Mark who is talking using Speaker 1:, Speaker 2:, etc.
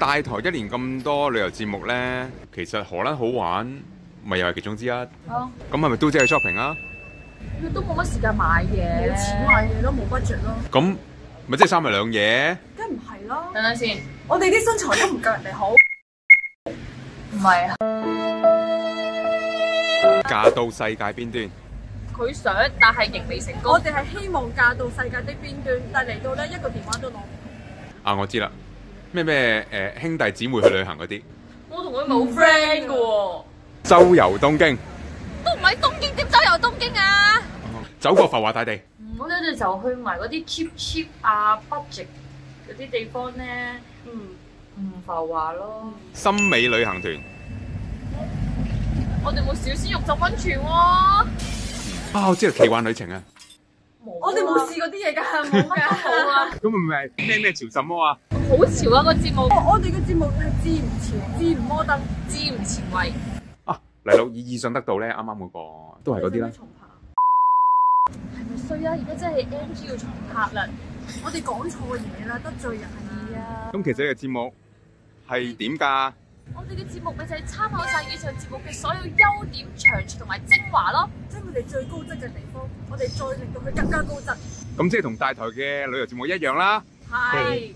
Speaker 1: 大台一年咁多旅遊節目呢，其實荷蘭好玩，咪又係其中之一。咁
Speaker 2: 啊，
Speaker 1: 係咪都只係 shopping 啊？
Speaker 2: 佢都冇乜時間買嘢，
Speaker 3: 冇錢買嘢咯，冇 budget 咯，
Speaker 1: 咁咪即係三日兩夜？
Speaker 3: 梗唔係啦。
Speaker 2: 等等先，
Speaker 3: 我哋啲身材都唔夠人哋好。
Speaker 2: 唔係啊，
Speaker 1: 嫁到世界邊端，
Speaker 2: 佢想，但係仍未成功
Speaker 3: 我。哋係希望嫁到世界的邊端，但係嚟到咧一個電話都攞唔
Speaker 1: 啊我知啦，咩咩誒兄弟姊妹去旅行嗰啲，
Speaker 2: 我同佢冇 friend 噶喎，
Speaker 1: 周遊東京，
Speaker 2: 都唔喺東京，點周遊東京啊？
Speaker 1: 走過浮華大地，
Speaker 2: 我哋就去埋嗰啲 cheap cheap 啊 budget 嗰啲地方咧，
Speaker 3: 嗯，
Speaker 2: 唔浮華咯。
Speaker 1: 森美旅行團。
Speaker 2: 我哋冇小鮮肉浸温泉喎，
Speaker 1: 啊我知道奇幻旅程啊
Speaker 3: 我哋冇試過啲嘢㗎，冇
Speaker 2: 噶。
Speaker 3: 好。
Speaker 2: 啊，
Speaker 1: 咁唔系咩咩潮什么啊？
Speaker 2: 好潮啊個節目，
Speaker 3: 我我哋嘅節目係知唔潮，知唔摩登，
Speaker 2: 知唔前衛。
Speaker 1: 啊黎六以意想得到咧，啱啱嗰個都係嗰啲啦。
Speaker 3: 重拍。
Speaker 2: 係咪衰啊？而家真係 NG 要重拍啦。
Speaker 3: 我哋講錯嘢啦，得罪人
Speaker 2: 係
Speaker 3: 啊！
Speaker 2: 啊，
Speaker 1: 咁其實呢個節目係點㗎？
Speaker 2: 我哋嘅節目咪就係參考晒以上節目嘅所有優點、長處同埋精華咯。
Speaker 3: 將佢哋最高質嘅地方，我哋再令到佢更加高質。
Speaker 1: 咁即係同大台嘅旅遊節目一樣啦。
Speaker 2: 係。